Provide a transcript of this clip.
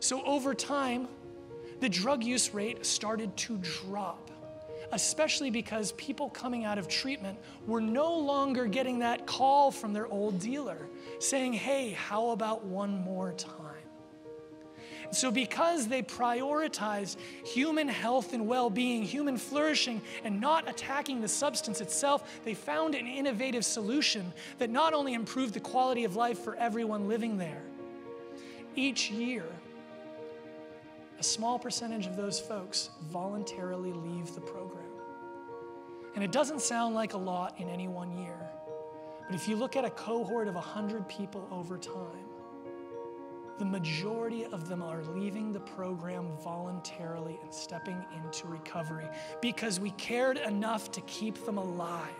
So over time, the drug use rate started to drop, especially because people coming out of treatment were no longer getting that call from their old dealer saying, hey, how about one more time? So, because they prioritized human health and well being, human flourishing, and not attacking the substance itself, they found an innovative solution that not only improved the quality of life for everyone living there. Each year, a small percentage of those folks voluntarily leave the program. And it doesn't sound like a lot in any one year, but if you look at a cohort of 100 people over time, the majority of them are leaving the program voluntarily and stepping into recovery because we cared enough to keep them alive